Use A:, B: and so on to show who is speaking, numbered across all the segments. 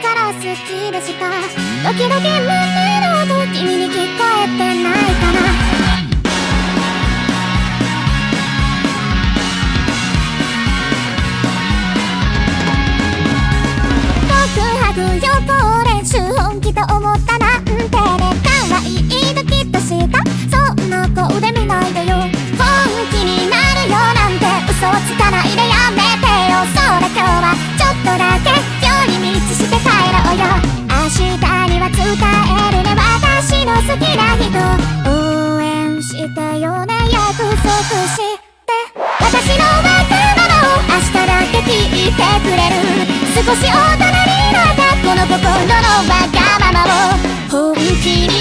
A: から好きでした。ドキドキ胸の音君に聞こ援してよね。約束して。私のわがままを明日だけ聞いてくれる。少し大人になったこの心のわがままを。本気に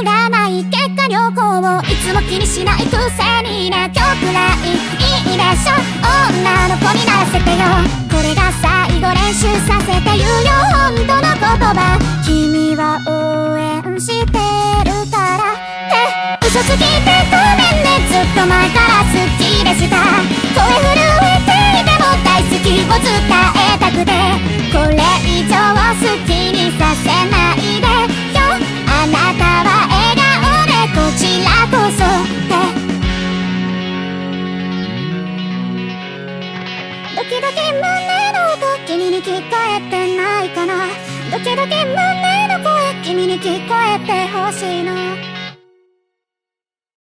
A: 占い結果旅行をいつも気にしな。いくせにね今日くらいいいでしょ女の子にな。らせてよこれが最後練習させて言うよ本当の言葉君は応援してるからって嘘つきてごめんねずっと前から好きでした声震えていても大好きを伝えたくてキドキ胸の音君に聞こえてないかな？ドキドキ胸の声君に聞こえてほしいの？